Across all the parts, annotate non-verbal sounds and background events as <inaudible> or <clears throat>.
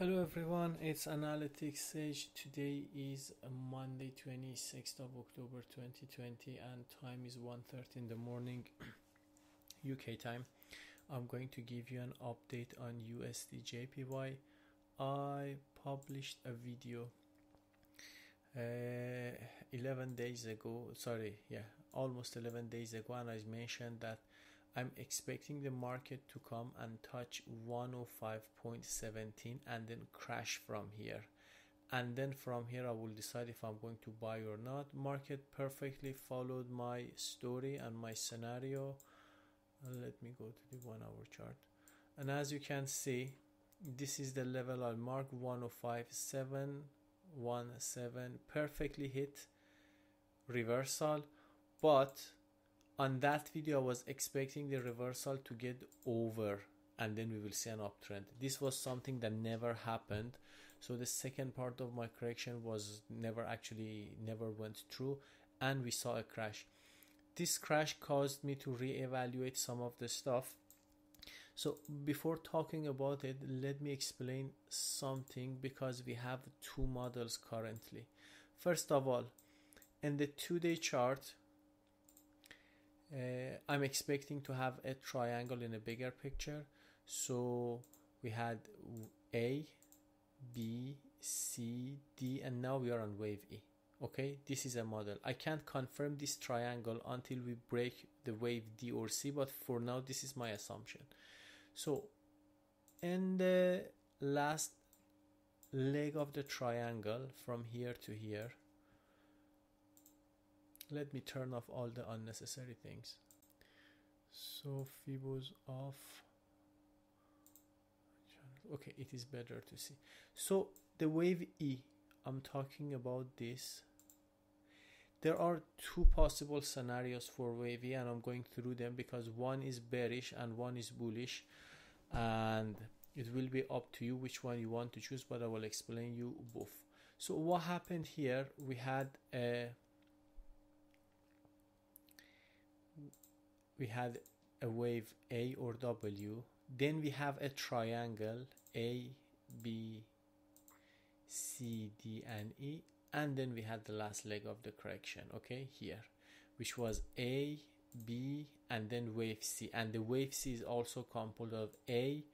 Hello everyone, it's Analytics Sage. Today is Monday 26th of October 2020 and time is 1.30 in the morning <clears throat> UK time. I'm going to give you an update on USD JPY. I published a video uh, 11 days ago, sorry, yeah, almost 11 days ago and I mentioned that I'm expecting the market to come and touch 105.17 and then crash from here. And then from here I will decide if I'm going to buy or not. Market perfectly followed my story and my scenario. Let me go to the one hour chart. And as you can see this is the level I'll mark 105.717 perfectly hit reversal but on that video I was expecting the reversal to get over and then we will see an uptrend. This was something that never happened. So the second part of my correction was never actually never went through and we saw a crash. This crash caused me to re-evaluate some of the stuff. So before talking about it let me explain something because we have two models currently. First of all in the two-day chart uh, I'm expecting to have a triangle in a bigger picture. So we had A B C D and now we are on wave E. Okay? This is a model. I can't confirm this triangle until we break the wave D or C but for now this is my assumption. So in the last leg of the triangle from here to here let me turn off all the unnecessary things. So Fibo's off. Okay it is better to see. So the wave E I'm talking about this. There are two possible scenarios for wave E and I'm going through them because one is bearish and one is bullish and it will be up to you which one you want to choose but I will explain you both. So what happened here we had a we had a wave A or W then we have a triangle A B C D and E and then we had the last leg of the correction okay here which was A B and then wave C. And the wave C is also composed of A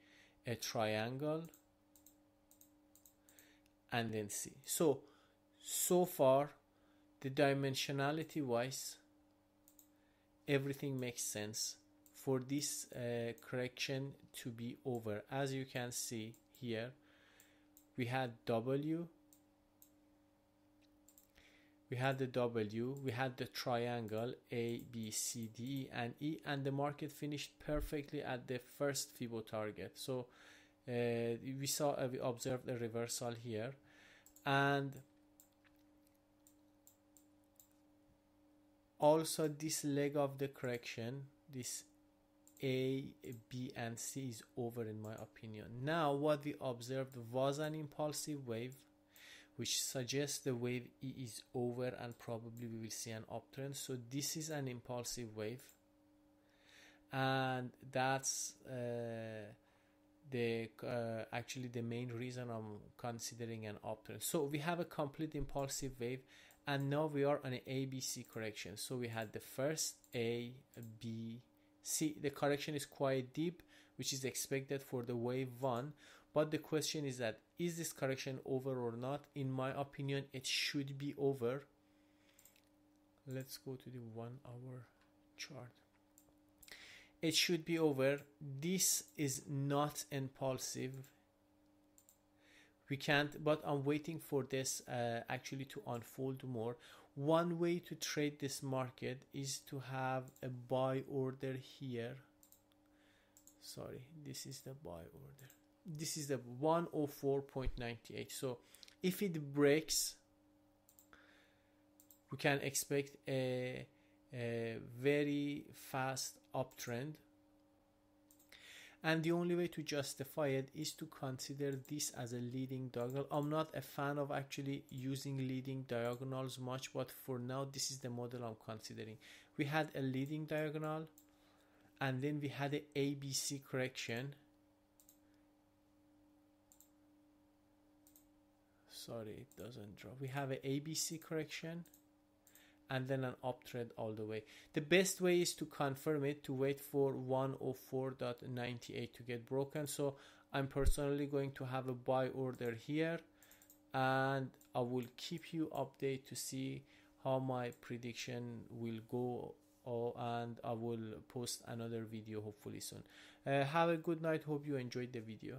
a triangle and then C. So so far the dimensionality wise everything makes sense for this uh, correction to be over. As you can see here we had W we had the W we had the triangle A B C D and E and the market finished perfectly at the first Fibo target. So uh, we saw uh, we observed a reversal here and also this leg of the correction this a b and c is over in my opinion. Now what we observed was an impulsive wave which suggests the wave e is over and probably we will see an uptrend. So this is an impulsive wave and that's uh, the uh, actually the main reason I'm considering an uptrend. So we have a complete impulsive wave and now we are on an ABC correction. So we had the first A B C. The correction is quite deep which is expected for the wave 1 but the question is that is this correction over or not? In my opinion it should be over. Let's go to the one hour chart. It should be over. This is not impulsive we can't but i'm waiting for this uh, actually to unfold more. One way to trade this market is to have a buy order here. Sorry this is the buy order. This is the 104.98 so if it breaks we can expect a, a very fast uptrend and the only way to justify it is to consider this as a leading diagonal. I'm not a fan of actually using leading diagonals much but for now this is the model i'm considering. We had a leading diagonal and then we had a abc correction. Sorry it doesn't draw we have a abc correction and then an up trend all the way. The best way is to confirm it to wait for 104.98 to get broken. So i'm personally going to have a buy order here and i will keep you update to see how my prediction will go oh, and i will post another video hopefully soon. Uh, have a good night. Hope you enjoyed the video